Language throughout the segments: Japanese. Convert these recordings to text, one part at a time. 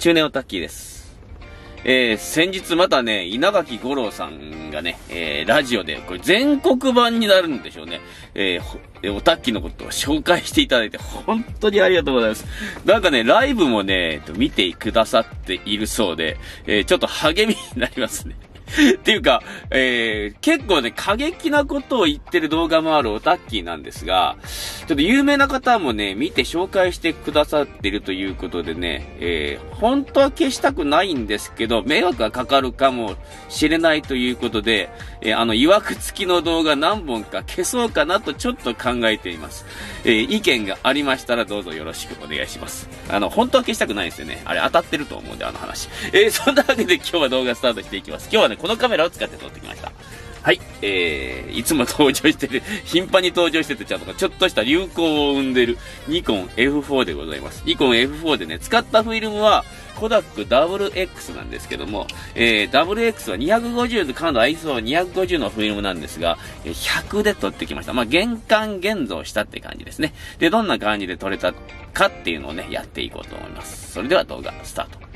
中年オタッキーです。えー、先日またね、稲垣吾郎さんがね、えー、ラジオで、これ全国版になるんでしょうね。えー、オタッキーのことを紹介していただいて、本当にありがとうございます。なんかね、ライブもね、見てくださっているそうで、えー、ちょっと励みになりますね。っていうか、えー、結構ね、過激なことを言ってる動画もあるオタッキーなんですが、ちょっと有名な方もね、見て紹介してくださってるということでね、えー、本当は消したくないんですけど、迷惑がかかるかもしれないということで、えー、あの、曰く付きの動画何本か消そうかなとちょっと考えています。えー、意見がありましたらどうぞよろしくお願いします。あの、本当は消したくないんですよね。あれ当たってると思うんで、あの話。えー、そんなわけで今日は動画スタートしていきます。今日はね、このカメラを使って撮ってきました。はい、えー、いつも登場してる、頻繁に登場しててちゃんとちょっとした流行を生んでるニコン F4 でございます。ニコン F4 でね、使ったフィルムは、コダック WX なんですけども、えー、WX は250で感度 ISO250 のフィルムなんですが、100で撮ってきました。まあ、玄関現像したって感じですね。で、どんな感じで撮れたかっていうのをね、やっていこうと思います。それでは動画スタート。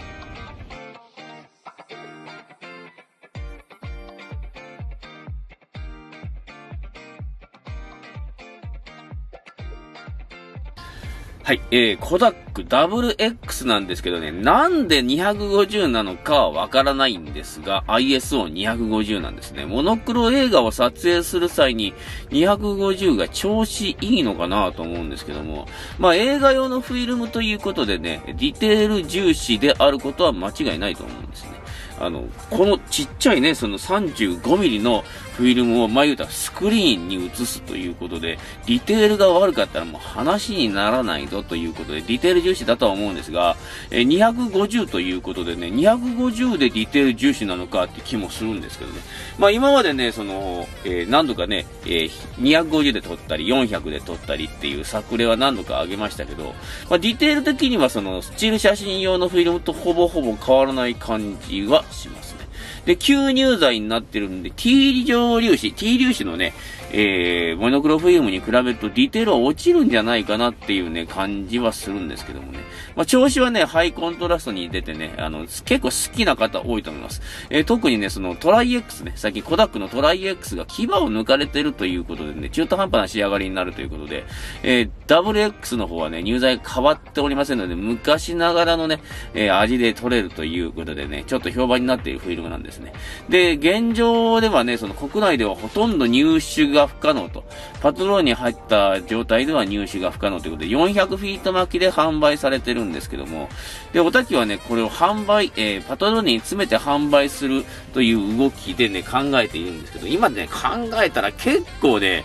はい、えー、コダック WX なんですけどね、なんで250なのかはわからないんですが、ISO250 なんですね。モノクロ映画を撮影する際に250が調子いいのかなと思うんですけども、まあ映画用のフィルムということでね、ディテール重視であることは間違いないと思うんですね。あの、このちっちゃいね、その 35mm のフィルムを、まあ言うたらスクリーンに映すということで、ディテールが悪かったらもう話にならないぞということで、ディテール重視だとは思うんですが、え250ということでね、250でディテール重視なのかって気もするんですけどね。まあ今までね、その、えー、何度かね、えー、250で撮ったり、400で撮ったりっていう作例は何度か挙げましたけど、まあディテール的にはその、スチール写真用のフィルムとほぼほぼ変わらない感じはしますね。で、吸入剤になってるんで、T 状粒子、T 粒子のね、えー、モノクロフィルムに比べるとディテールは落ちるんじゃないかなっていうね、感じはするんですけどもね。まあ、調子はね、ハイコントラストに出てね、あの、結構好きな方多いと思います。えー、特にね、そのトライ X ね、最近コダックのトライ X が牙を抜かれてるということでね、中途半端な仕上がりになるということで、えー、WX の方はね、入剤変わっておりませんので、昔ながらのね、えー、味で取れるということでね、ちょっと評判になっているフィルムなんですね。で、現状ではね、その国内ではほとんど入手が不可能と。パトロールに入った状態では入手が不可能ということで、400フィート巻きで販売されてるんですけども、で、おたきはね、これを販売、えー、パトロールに詰めて販売するという動きでね、考えているんですけど、今ね、考えたら結構ね、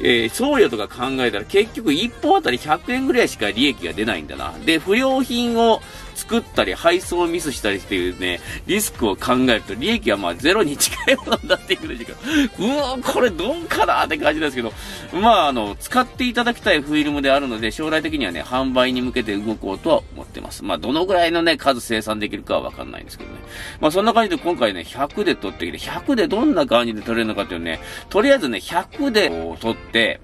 えー、送料とか考えたら結局1本あたり100円ぐらいしか利益が出ないんだな。で、不良品を作ったり配送ミスしたりっていうね、リスクを考えると利益はまあゼロに近いものになっていくんですけど、うわこれどうかなって感じですけど、まああの、使っていただきたいフィルムであるので、将来的にはね、販売に向けて動こうとは思ってます。まあどのぐらいのね、数生産できるかはわかんないんですけどね。まあそんな感じで今回ね、100で撮ってきて、100でどんな感じで撮れるのかっていうね、とりあえずね、100で撮って、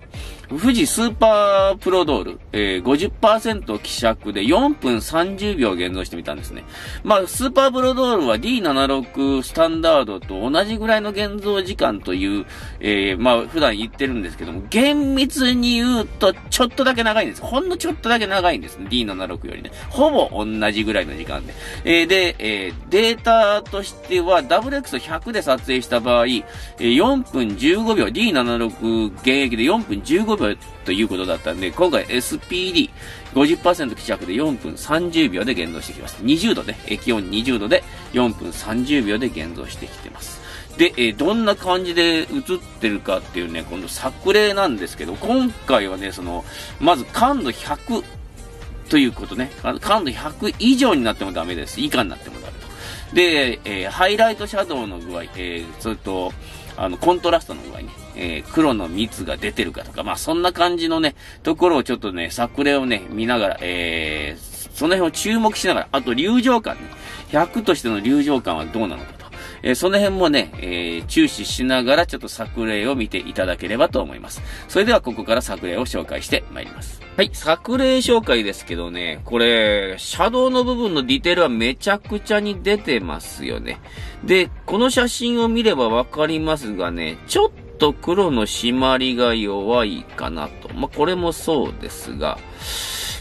富士スーパープロドール、えー、50%希釈で4分30秒現像してみたんですね。まあ、スーパープロドールは D76 スタンダードと同じぐらいの現像時間という、えー、まあ、普段言ってるんですけども、厳密に言うと、ちょっとだけ長いんです。ほんのちょっとだけ長いんですね。D76 よりね。ほぼ同じぐらいの時間で。えー、で、えー、データとしては、WX100 で撮影した場合、えー、4分15秒、D76 現役で4分15秒分ということだったんで、今回 SPD、50%希釈で4分30秒で現像してきます。20度ね、気温20度で4分30秒で現像してきてます。で、えー、どんな感じで映ってるかっていうね、今度作例なんですけど、今回はね、その、まず感度100ということね、感度100以上になってもダメです。以下になってもダメと。で、えー、ハイライトシャドウの具合、えー、それと、あの、コントラストの具合ね、えー、黒の蜜が出てるかとか、まあそんな感じのね、ところをちょっとね、作例をね、見ながら、えー、その辺を注目しながら、あと流浄感ね、100としての流浄感はどうなのかと。えー、その辺もね、えー、注視しながらちょっと作例を見ていただければと思います。それではここから作例を紹介してまいります。はい、作例紹介ですけどね、これ、シャドウの部分のディテールはめちゃくちゃに出てますよね。で、この写真を見ればわかりますがね、ちょっとと黒の締まりが弱いかなと。まあ、これもそうですが、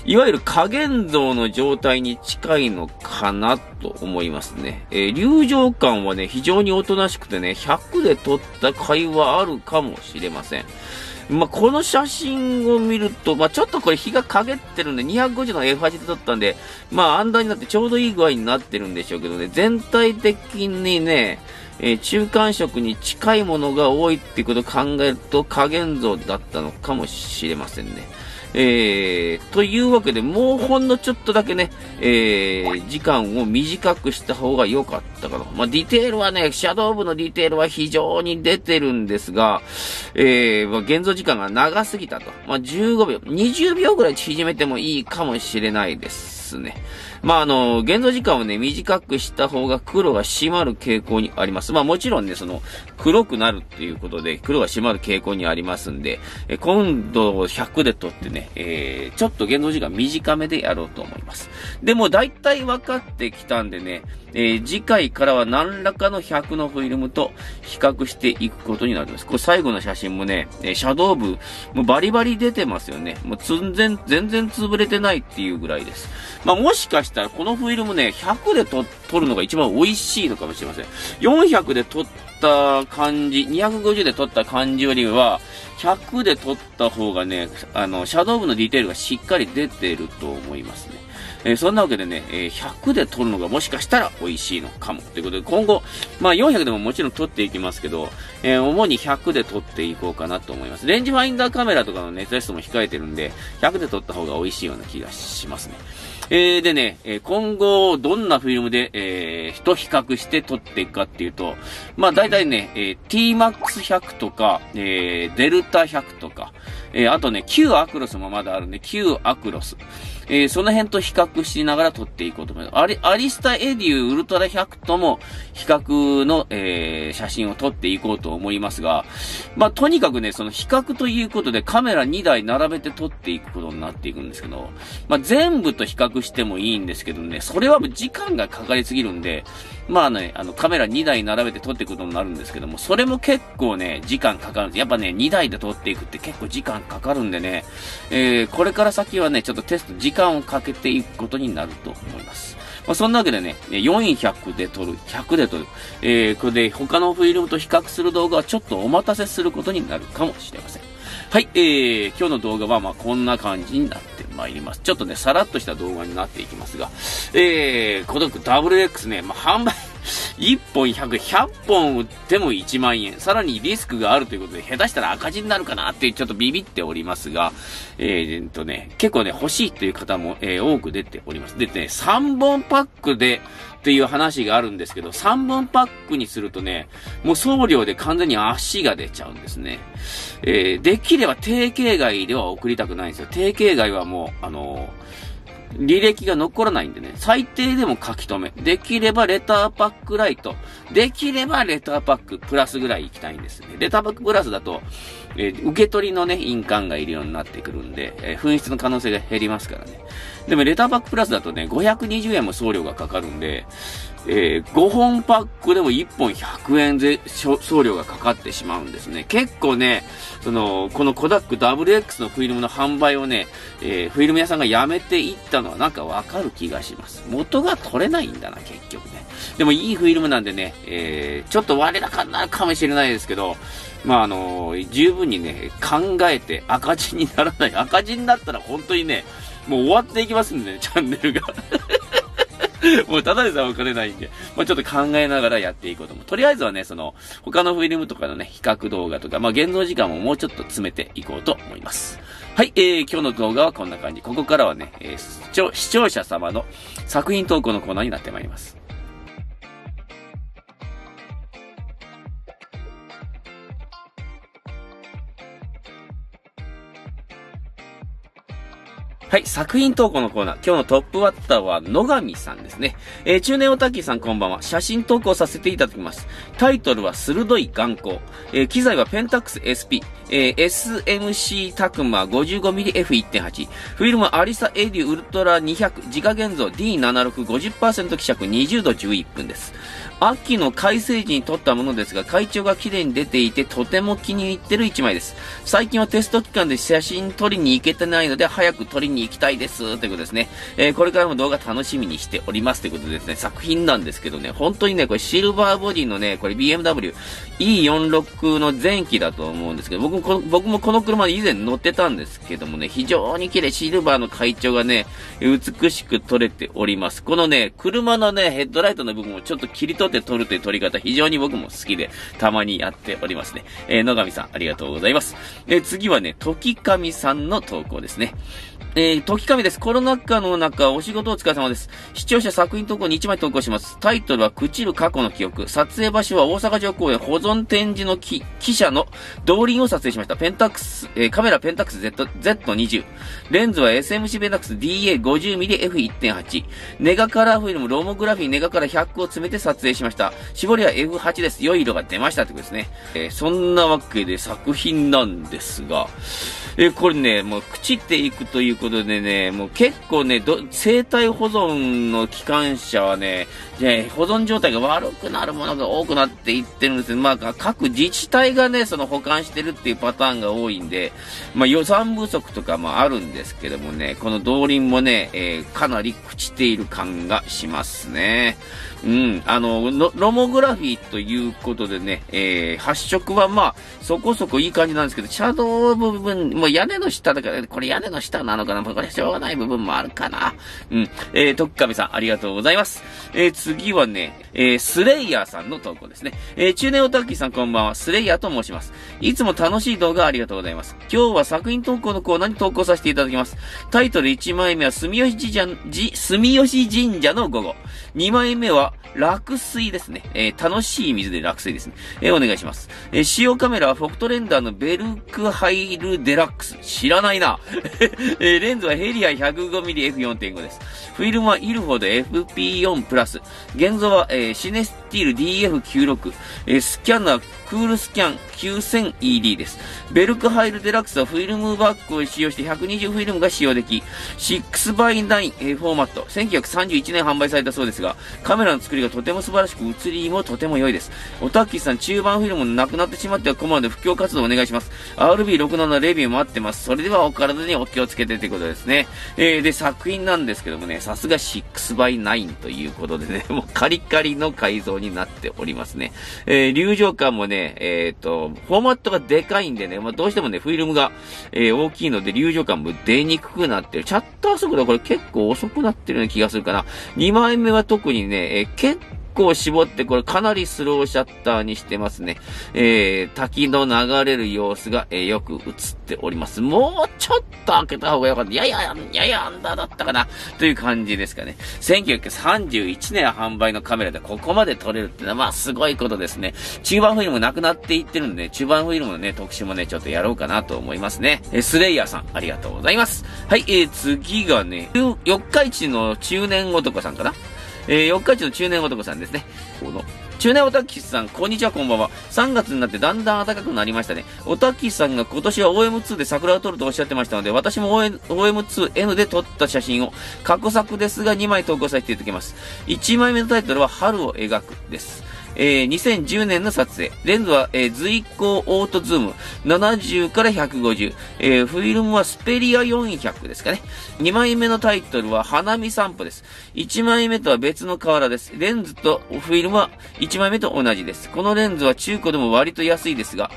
いわゆる加減像の状態に近いのかなと思いますね。えー、流浄感はね、非常におとなしくてね、100で撮った会話あるかもしれません。まあ、この写真を見ると、まあ、ちょっとこれ日が陰ってるんで、250の F8 で撮ったんで、まあ、アンダーになってちょうどいい具合になってるんでしょうけどね、全体的にね、えー、中間色に近いものが多いってことを考えると、加減像だったのかもしれませんね。えー、というわけで、もうほんのちょっとだけね、えー、時間を短くした方が良かったかな。まあ、ディテールはね、シャドウ部のディテールは非常に出てるんですが、えー、まあ、現像時間が長すぎたと。まあ、15秒、20秒ぐらい縮めてもいいかもしれないですですね。まあ、あの、現像時間をね、短くした方が黒が締まる傾向にあります。まあ、もちろんね、その、黒くなるっていうことで、黒が締まる傾向にありますんで、え今度100で撮ってね、えー、ちょっと現像時間短めでやろうと思います。でも、大体分かってきたんでね、えー、次回からは何らかの100のフィルムと比較していくことになります。これ最後の写真もね、え、シャドウ部、もうバリバリ出てますよね。もう全然、全然潰れてないっていうぐらいです。まあ、もしかしたらこのフィルムね、100で撮るのが一番美味しいのかもしれません。400で撮った感じ、250で撮った感じよりは、100で撮った方がね、あの、シャドウ部のディテールがしっかり出てると思いますね。えー、そんなわけでね、えー、100で撮るのがもしかしたら美味しいのかも。ということで、今後、まあ400でももちろん撮っていきますけど、えー、主に100で撮っていこうかなと思います。レンジファインダーカメラとかのね、テストも控えてるんで、100で撮った方が美味しいような気がしますね。えー、でね、え今後、どんなフィルムで、えー、と比較して撮っていくかっていうと、まあ大体ね、えー、Tmax100 とか、えー、デルタ100とか、えー、あとね、旧アクロスもまだあるんで、旧アクロス。えー、その辺と比較しながら撮っていこうと思います。アリアリスタエディウルトラ100とも比較の、えー、写真を撮っていこうと思いますが、まあ、とにかくね、その比較ということでカメラ2台並べて撮っていくことになっていくんですけど、まあ、全部と比較してもいいんですけどね、それは時間がかかりすぎるんで、まあね、あの、カメラ2台並べて撮っていくことになるんですけども、それも結構ね、時間かかるんです。やっぱね、2台で撮っていくって結構時間かかるんでね、えー、これから先はね、ちょっとテスト、時間をかけていくことになると思います。まあ、そんなわけでね、400で撮る、100で撮る、えー、これで他のフィルムと比較する動画はちょっとお待たせすることになるかもしれません。はい、えー、今日の動画はまあこんな感じになってまいります。ちょっとね、さらっとした動画になっていきますが、えー、孤独 WX ね、まあ販売1本100、100本売っても1万円。さらにリスクがあるということで、下手したら赤字になるかなってちょっとビビっておりますが、えー、っとね、結構ね、欲しいという方も、えー、多く出ております。でね、3本パックで、っていう話があるんですけど、3本パックにするとね、もう送料で完全に足が出ちゃうんですね。えー、できれば定型外では送りたくないんですよ。定型外はもう、あのー履歴が残らないんでね、最低でも書き留め。できればレターパックライト。できればレターパックプラスぐらい行きたいんですね。レターパックプラスだと、えー、受け取りのね、印鑑がいるようになってくるんで、えー、紛失の可能性が減りますからね。でもレターパックプラスだとね、520円も送料がかかるんで、えー、5本パックでも1本100円で送料がかかってしまうんですね。結構ね、その、このコダック WX のフィルムの販売をね、えー、フィルム屋さんがやめていったのはなんかわかる気がします。元が取れないんだな、結局ね。でもいいフィルムなんでね、えー、ちょっと割れ高になるかもしれないですけど、まああのー、十分にね、考えて赤字にならない。赤字になったら本当にね、もう終わっていきますんでね、チャンネルが。もうただでさえお金ないんで、まあ、ちょっと考えながらやっていこうと思う。とりあえずはね、その、他のフィルムとかのね、比較動画とか、まあ、現像時間ももうちょっと詰めていこうと思います。はい、えー、今日の動画はこんな感じ。ここからはね、えー、視聴者様の作品投稿のコーナーになってまいります。はい、作品投稿のコーナー。今日のトップバッターは野上さんですね。えー、中年オタキさんこんばんは。写真投稿させていただきます。タイトルは鋭い眼光。えー、機材はペンタックス SP。えー、SMC タクマ 55mmF1.8。フィルムアリサエデュウルトラ200自家現像 D7650% 希釈20度11分です。秋の快晴時に撮ったものですが、会長が綺麗に出ていて、とても気に入ってる一枚です。最近はテスト期間で写真撮りに行けてないので、早く撮りに行きたいです。ということですね。えー、これからも動画楽しみにしております。ということでですね、作品なんですけどね、本当にね、これシルバーボディのね、これ BMW E46 の前期だと思うんですけど、僕もこ僕もこの車で以前乗ってたんですけどもね、非常に綺麗、シルバーの会長がね、美しく撮れております。このね、車のね、ヘッドライトの部分をちょっと切り取って撮るという撮り方、非常に僕も好きで、たまにやっておりますね。えー、野上さん、ありがとうございます。えー、次はね、時神さんの投稿ですね。えー、時神です。コロナ禍の中、お仕事お疲れ様です。視聴者作品投稿に1枚投稿します。タイトルは、朽ちる過去の記憶。撮影場所は大阪城公園保存展示の記者の動輪を撮影しました。ペンタックス、えー、カメラペンタックス Z、Z20。レンズは SMC ペンタックス DA50mmF1.8。ネガカラーフィルム、ロモグラフィーネガカラ100を詰めて撮影しました。絞りは F8 です。良い色が出ましたってことですね。えー、そんなわけで作品なんですが、えこれね、もう朽ちていくということでね、もう結構ね、生態保存の機関車はね、保存状態が悪くなるものが多くなっていってるんですまあ、各自治体がね、その保管してるっていうパターンが多いんで、まあ予算不足とかもあるんですけどもね、この動輪もね、えー、かなり朽ちている感がしますね。うん、あの、ロモグラフィーということでね、えー、発色はまあ、そこそこいい感じなんですけど、シャドウ部分、もう屋根の下だから、これ屋根の下なのかな？これしょうがない部分もあるかな？うん。えー、トッカミさん、ありがとうございます。えー、次はね、えー、スレイヤーさんの投稿ですね。えー、中年オタッキーさんこんばんは、スレイヤーと申します。いつも楽しい動画ありがとうございます。今日は作品投稿のコーナーに投稿させていただきます。タイトル1枚目は、住吉神社、住吉神社の午後。2枚目は、落水ですね。えー、楽しい水で落水ですね。えー、お願いします。えー、使用カメラはフォクトレンダーのベルクハイルデラックス。知らないな。えー、レンズはヘリア 105mmF4.5 です。フィルムはイルフォード FP4 プラス。現像は、えー、シネスティール DF96。えー、スキャナー、クールスキャン 9000ED です。ベルクハイルデラックスはフィルムバッグを使用して120フィルムが使用でき、6x9 フォーマット、1931年販売されたそうですが、カメラの作りがとても素晴らしく、写りもとても良いです。おたっきさん、中盤フィルムなくなってしまっては困るので、布教活動お願いします。RB67 レビューも待ってます。それではお体にお気をつけてということですね。えー、で、作品なんですけどもね、さすが 6x9 ということでね、もうカリカリの改造になっておりますね。えー、流浄感もね、えっ、ー、と、フォーマットがでかいんでね、まあ、どうしてもね、フィルムが、えー、大きいので、流浄感も出にくくなってる。チャッター速度これ結構遅くなってるような気がするかな。2枚目は特にね、えー、結構絞って、これかなりスローシャッターにしてますね。えー、滝の流れる様子が、えー、よく映っております。もうちょっと開けた方がよかった。やや、ややアンダーだったかなという感じですかね。1931年販売のカメラでここまで撮れるってのは、まあすごいことですね。中盤フィルムなくなっていってるんで、ね、中盤フィルムのね、特集もね、ちょっとやろうかなと思いますね。えー、スレイヤーさん、ありがとうございます。はい、えー、次がね、四日市の中年男さんかなえー、四日市の中年男さんですね。この、中年オタキさん、こんにちは、こんばんは。3月になってだんだん暖かくなりましたね。オタキさんが今年は OM2 で桜を撮るとおっしゃってましたので、私も OM2N で撮った写真を、過去作ですが2枚投稿させていただきます。1枚目のタイトルは、春を描くです。えー、2010年の撮影。レンズは、えー、随行オートズーム70から150。えー、フィルムはスペリア400ですかね。2枚目のタイトルは花見散歩です。1枚目とは別の瓦です。レンズとフィルムは1枚目と同じです。このレンズは中古でも割と安いですが、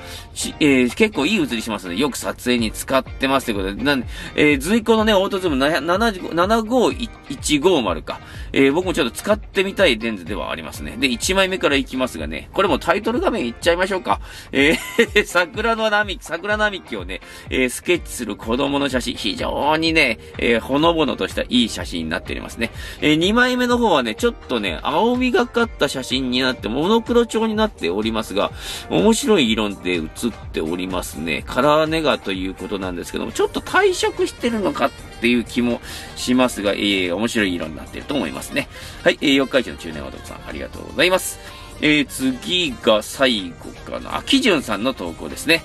えー、結構いい写りしますので、よく撮影に使ってますということで、なんでえー、随行のね、オートズーム75150か。えー、僕もちょっと使ってみたいレンズではありますね。で、1枚目からいきますがね、これもタイトル画面いっちゃいましょうか。えー、桜の並木、桜並木をね、えー、スケッチする子供の写真、非常にね、えー、ほのぼのとしたいい写真になっておりますね。えー、2枚目の方はね、ちょっとね、青みがかった写真になって、モノクロ調になっておりますが、面白い色で写っておりますね。カラーネガということなんですけども、ちょっと退色してるのかっていう気もしますが、えー、面白い色になってると思いますね。はい、えー、四日市の中年男さん、ありがとうございます。えー、次が最後かな。あ、きじゅんさんの投稿ですね。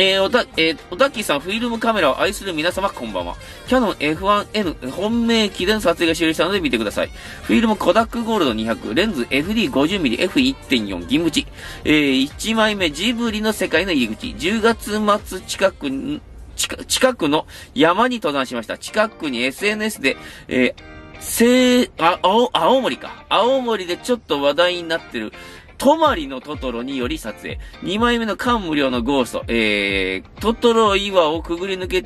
えー、おた、えー、おたきさん、フィルムカメラを愛する皆様、こんばんは。キャノン F1N 本命機での撮影が終了したので見てください。フィルムコダックゴールド200、レンズ FD50mm F1.4 銀縁。えー、1枚目ジブリの世界の入り口。10月末近く、近くの山に登山しました。近くに SNS で、えー、せあ、青、青森か。青森でちょっと話題になってる、泊まりのトトロにより撮影。2枚目の感無量のゴースト。えー、トトロ岩をくぐり抜け、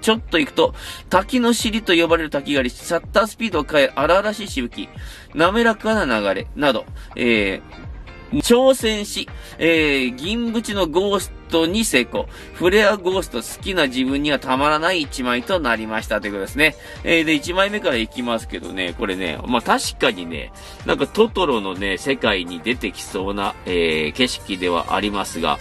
ちょっと行くと、滝の尻と呼ばれる滝があり、シャッタースピードを変え、荒々しいしぶき、滑らかな流れ、など、えー、挑戦し、えー、銀縁のゴーストトに成功。フレアゴースト好きな自分にはたまらない1枚となりましたということですね。えー、で、1枚目からいきますけどね、これね、まあ、確かにね、なんかトトロのね、世界に出てきそうな、えー、景色ではありますが、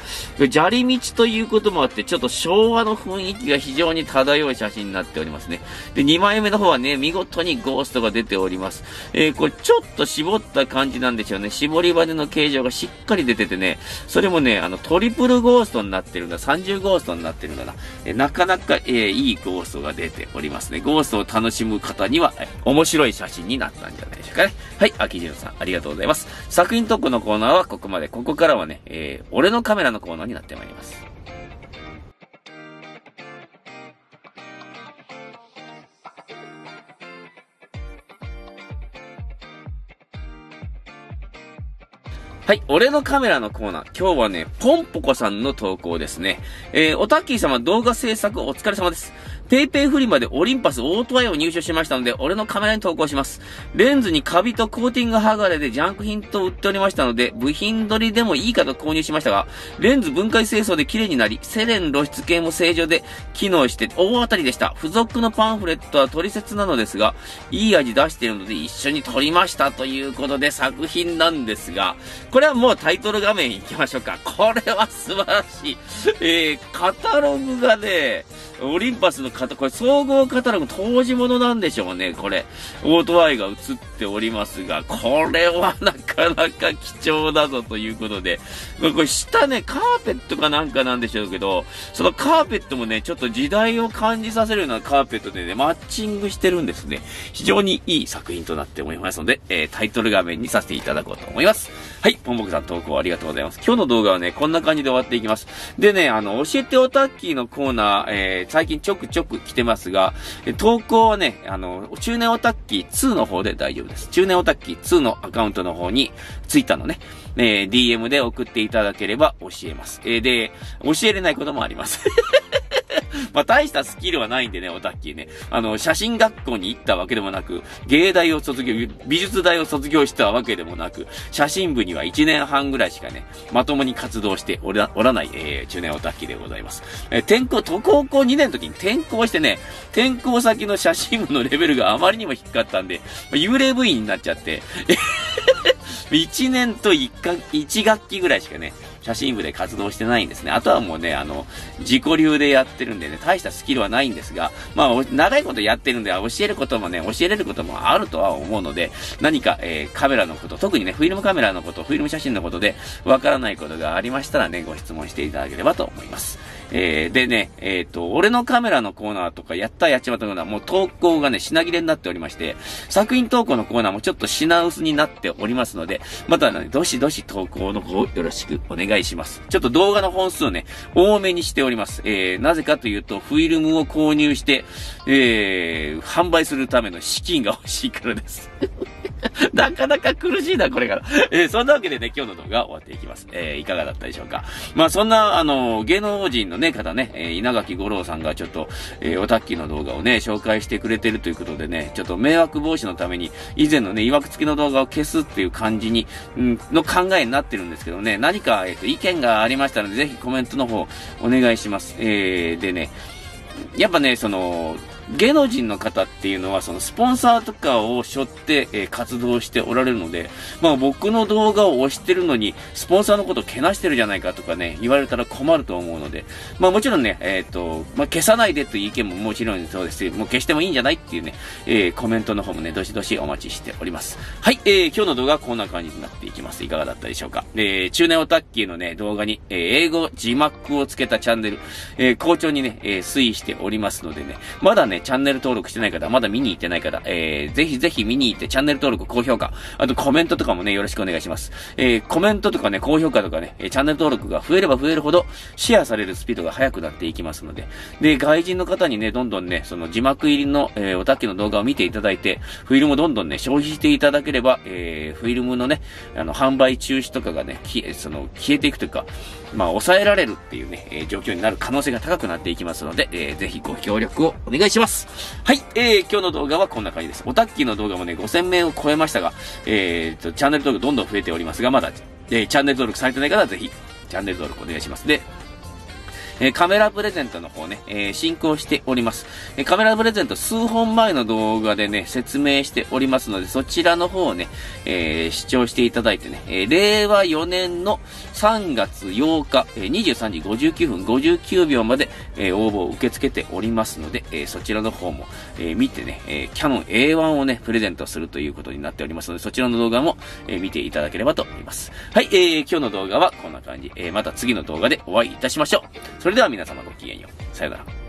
砂利道ということもあって、ちょっと昭和の雰囲気が非常に漂う写真になっておりますね。で、2枚目の方はね、見事にゴーストが出ております。えー、これちょっと絞った感じなんでしょうね。絞り羽の形状がしっかり出ててね、それもね、あの、トリプルゴーストになってるんだ。30ゴーストになってるんだな。えなかなか、えー、いいゴーストが出ておりますね。ゴーストを楽しむ方には、え面白い写真になったんじゃないでしょうかね。はい、秋汁さん、ありがとうございます。作品特区のコーナーはここまで。ここからはね、えー、俺のカメラのコーナーになってまいります。はい。俺のカメラのコーナー。今日はね、ポンポコさんの投稿ですね。えー、おたっきー様動画制作お疲れ様です。 PayPay フリマでオリンパスオートアイを入手しましたので、俺のカメラに投稿します。レンズにカビとコーティング剥がれでジャンク品と売っておりましたので、部品取りでもいいかと購入しましたが、レンズ分解清掃で綺麗になり、セレン露出系も正常で機能して大当たりでした。付属のパンフレットは取説なのですが、いい味出しているので一緒に撮りましたということで作品なんですが、これはもうタイトル画面行きましょうか。これは素晴らしい。えー、カタログがね、オリンパスの方、これ総合カタログ当時物なんでしょうね、これ。オートアイが映っておりますが、これはなかなか貴重だぞということで、これ下ね、カーペットかなんかなんでしょうけど、そのカーペットもね、ちょっと時代を感じさせるようなカーペットでね、マッチングしてるんですね。非常にいい作品となっておりますので、えー、タイトル画面にさせていただこうと思います。はい、ポンボクさん投稿ありがとうございます。今日の動画はね、こんな感じで終わっていきます。でね、あの、教えておたっきーのコーナー、えー、最近ちょくちょく来てますが、投稿はね、あの、中年オタッキー2の方で大丈夫です。中年オタッキー2のアカウントの方に、ツイッターのね、えー、DM で送っていただければ教えます。えー、で、教えれないこともあります。まあ、大したスキルはないんでね、オタッキーね。あの、写真学校に行ったわけでもなく、芸大を卒業、美術大を卒業したわけでもなく、写真部には1年半ぐらいしかね、まともに活動しておらおらない、えー、中年オタッキーでございます。えー、転校、高校2年の時に転校してね、転校先の写真部のレベルがあまりにも低かったんで、幽霊部員になっちゃって、1年と1か、1学期ぐらいしかね、写真部で活動してないんですね。あとはもうね、あの、自己流でやってるんでね、大したスキルはないんですが、まあ、長いことやってるんで、教えることもね、教えれることもあるとは思うので、何か、えー、カメラのこと、特にね、フィルムカメラのこと、フィルム写真のことで、わからないことがありましたらね、ご質問していただければと思います。えー、でね、えっ、ー、と、俺のカメラのコーナーとか、やったやっちまったコーナー、もう投稿がね、品切れになっておりまして、作品投稿のコーナーもちょっと品薄になっておりますので、またね、どしどし投稿の方よろしくお願いします。ちょっと動画の本数をね、多めにしております。えー、なぜかというと、フィルムを購入して、えー、販売するための資金が欲しいからです。なかなか苦しいな、これから。えー、そんなわけでね、今日の動画終わっていきます。えー、いかがだったでしょうか？まあ、そんな、あの、芸能人のね、方ね、え、稲垣吾郎さんがちょっと、えー、おたっきの動画をね、紹介してくれてるということでね、ちょっと迷惑防止のために、以前のね、曰く付きの動画を消すっていう感じに、んの考えになってるんですけどね、何か、えっ、と、意見がありましたので、ぜひコメントの方、お願いします。え、でね、やっぱね、その、芸能人の方っていうのは、そのスポンサーとかを背負って、えー、活動しておられるので、まあ僕の動画を押してるのに、スポンサーのことをけなしてるじゃないかとかね、言われたら困ると思うので、まあもちろんね、えっ、ー、と、まあ消さないでという意見ももちろんそうですし、もう消してもいいんじゃないっていうね、えー、コメントの方もね、どしどしお待ちしております。はい、えー、今日の動画はこんな感じになっていきます。いかがだったでしょうか。えー、中年オタッキーのね、動画に、えー、英語字幕をつけたチャンネル、えー、好調にね、えー、推移しておりますのでね、まだね、チャンネル登録してない方、まだ見に行ってない方、えー、ぜひぜひ見に行ってチャンネル登録、高評価、あとコメントとかもね、よろしくお願いします。えー、コメントとかね、高評価とかねえ、チャンネル登録が増えれば増えるほど、シェアされるスピードが速くなっていきますので、で、外人の方にね、どんどんね、その字幕入りの、えー、おたきの動画を見ていただいて、フィルムをどんどんね、消費していただければ、えー、フィルムのね、あの、販売中止とかがね、消え、その、消えていくというか、まあ、抑えられるっていうね、えー、状況になる可能性が高くなっていきますので、えー、ぜひご協力をお願いします。はい、えー、今日の動画はこんな感じです。おたっきの動画もね、5000名を超えましたが、えーと、チャンネル登録どんどん増えておりますが、まだ、えー、チャンネル登録されてない方はぜひ、チャンネル登録お願いします。で、え、カメラプレゼントの方ね、え、進行しております。え、カメラプレゼント数本前の動画でね、説明しておりますので、そちらの方をね、え視聴していただいてね、え令和4年の3月8日、え23時59分59秒まで、え応募を受け付けておりますので、えそちらの方も、え見てね、えキャノン A1 をね、プレゼントするということになっておりますので、そちらの動画も、え見ていただければと思います。はい、えー、今日の動画はこんな感じ。えまた次の動画でお会いいたしましょう。それでは皆様ごきげんよう。さよなら。